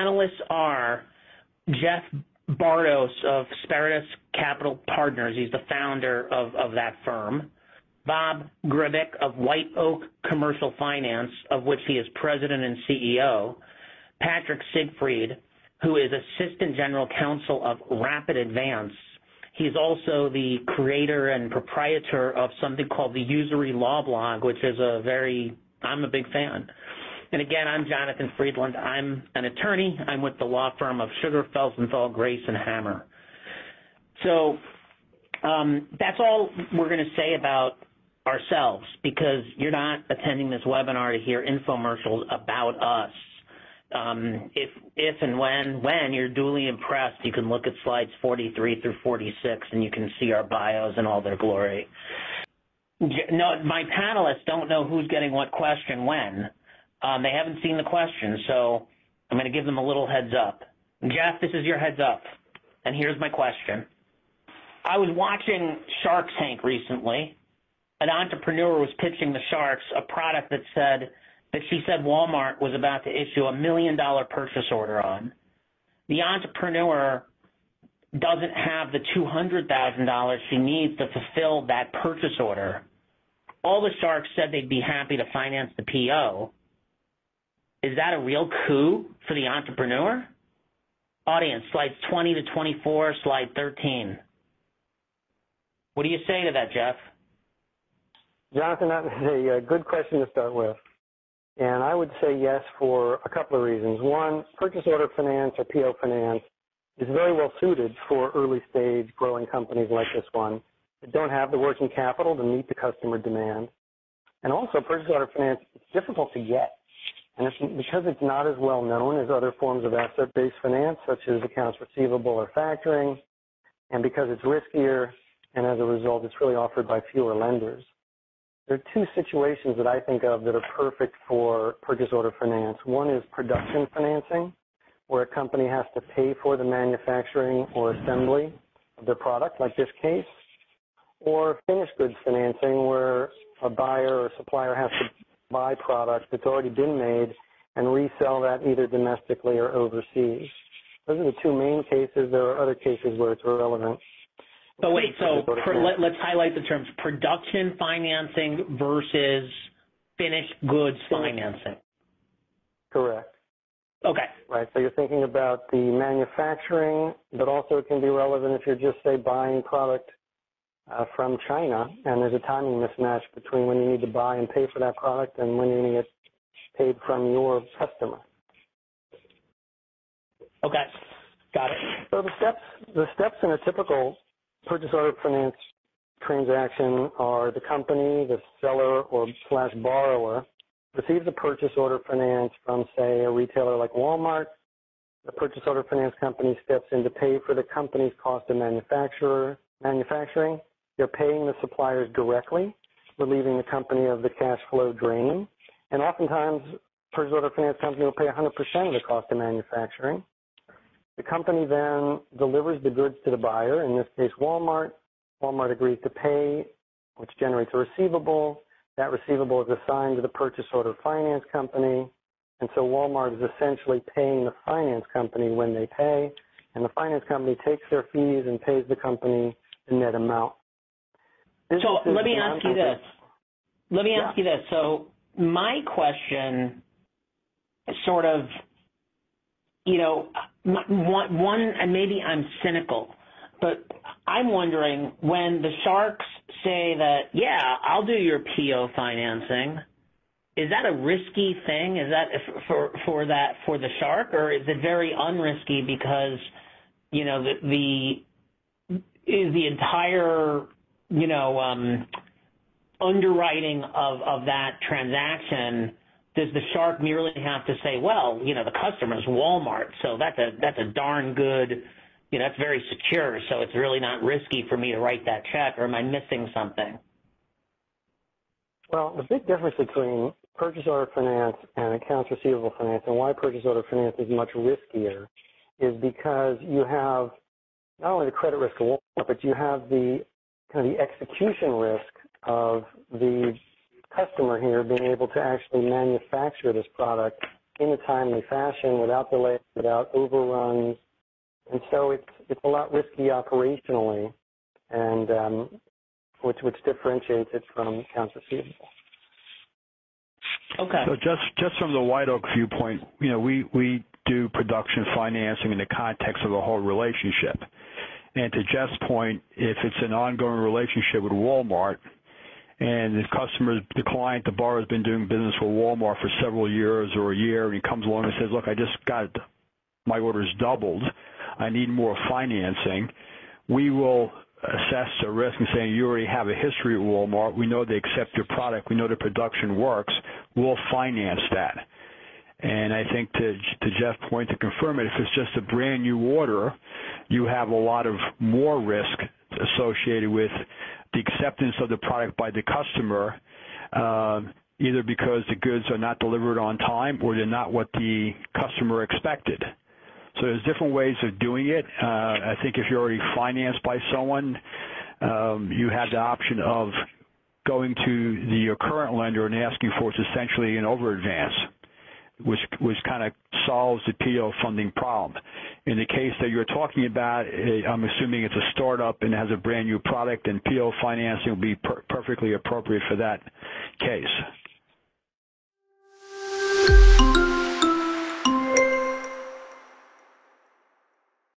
panelists are Jeff Bardos of Spiritus Capital Partners. He's the founder of, of that firm. Bob Grbic of White Oak Commercial Finance, of which he is president and CEO. Patrick Siegfried, who is Assistant General Counsel of Rapid Advance. He's also the creator and proprietor of something called the Usury Law Blog, which is a very, I'm a big fan. And again, I'm Jonathan Friedland. I'm an attorney. I'm with the law firm of Sugar, Felsenthal, Grais, and Hammer. So um, that's all we're going to say about ourselves because you're not attending this webinar to hear infomercials about us. Um, if, if and when, when you're duly impressed, you can look at slides 43 through 46 and you can see our bios in all their glory. No, my panelists don't know who's getting what question when. Um, they haven't seen the question, so I'm going to give them a little heads up. Jeff, this is your heads up. And here's my question. I was watching Shark Tank recently. An entrepreneur was pitching the Sharks a product that said that she said Walmart was about to issue a million dollar purchase order on. The entrepreneur doesn't have the $200,000 she needs to fulfill that purchase order. All the Sharks said they'd be happy to finance the PO. Is that a real coup for the entrepreneur? Audience, slides 20 to 24, slide 13. What do you say to that, Jeff? Jonathan, that is a, a good question to start with. And I would say yes for a couple of reasons. One, purchase order finance or PO finance is very well suited for early stage growing companies like this one that don't have the working capital to meet the customer demand. And also purchase order finance, it's difficult to get. And because it's not as well known as other forms of asset-based finance, such as accounts receivable or factoring, and because it's riskier, and as a result, it's really offered by fewer lenders. There are two situations that I think of that are perfect for purchase order finance. One is production financing, where a company has to pay for the manufacturing or assembly of their product, like this case, or finished goods financing, where a buyer or supplier has to buy product that's already been made and resell that either domestically or overseas. Those are the two main cases. There are other cases where it's relevant. But wait, so let, us highlight the terms production financing versus finished goods financing. Correct. Okay. Right. So you're thinking about the manufacturing, but also it can be relevant if you're just, say, buying product uh, from China, and there's a timing mismatch between when you need to buy and pay for that product and when you need it paid from your customer. Okay, got it. So the steps, the steps in a typical purchase order finance transaction are the company, the seller or slash borrower receives a purchase order finance from, say, a retailer like Walmart. The purchase order finance company steps in to pay for the company's cost of manufacturer manufacturing they're paying the suppliers directly, relieving the company of the cash flow drain. And oftentimes, purchase order finance company will pay 100% of the cost of manufacturing. The company then delivers the goods to the buyer, in this case Walmart. Walmart agrees to pay, which generates a receivable. That receivable is assigned to the purchase order finance company. And so Walmart is essentially paying the finance company when they pay, and the finance company takes their fees and pays the company the net amount. So let me ask you this. Let me ask you this. So my question sort of, you know, one, one, and maybe I'm cynical, but I'm wondering when the Sharks say that, yeah, I'll do your PO financing, is that a risky thing? Is that for for that for the Shark, or is it very unrisky because, you know, the, the is the entire you know, um, underwriting of, that transaction, does the shark merely have to say, well, you know, the customer is Walmart, so that's a that's a darn good, you know, that's very secure, so it's really not risky for me to write that check, or am I missing something? Well, the big difference between purchase order finance and accounts receivable finance and why purchase order finance is much riskier is because you have not only the credit risk of Walmart, but you have the kind of the execution risk of the customer here being able to actually manufacture this product in a timely fashion without delay, without overruns. And so it's, it's a lot risky operationally and um, which, which differentiates it from accounts receivable. Okay. So just just from the White Oak viewpoint, you know, we we do production financing in the context of the whole relationship. And to Jeff's point, if it's an ongoing relationship with Walmart, and the customer, the client, the borrower has been doing business with Walmart for several years or a year, and he comes along and says, "Look, I just got my orders doubled. I need more financing." We will assess the risk and say, "You already have a history at Walmart. We know they accept your product. We know the production works. We'll finance that." And I think to to Jeff's point, to confirm it, if it's just a brand new order, you have a lot of more risk associated with the acceptance of the product by the customer, uh, either because the goods are not delivered on time or they're not what the customer expected. So there's different ways of doing it. Uh, I think if you're already financed by someone, um, you have the option of going to the, your current lender and asking for essentially an over advance which which kind of solves the PO funding problem. In the case that you're talking about, eh, I'm assuming it's a startup and has a brand new product, and PO financing will be per- perfectly appropriate for that case.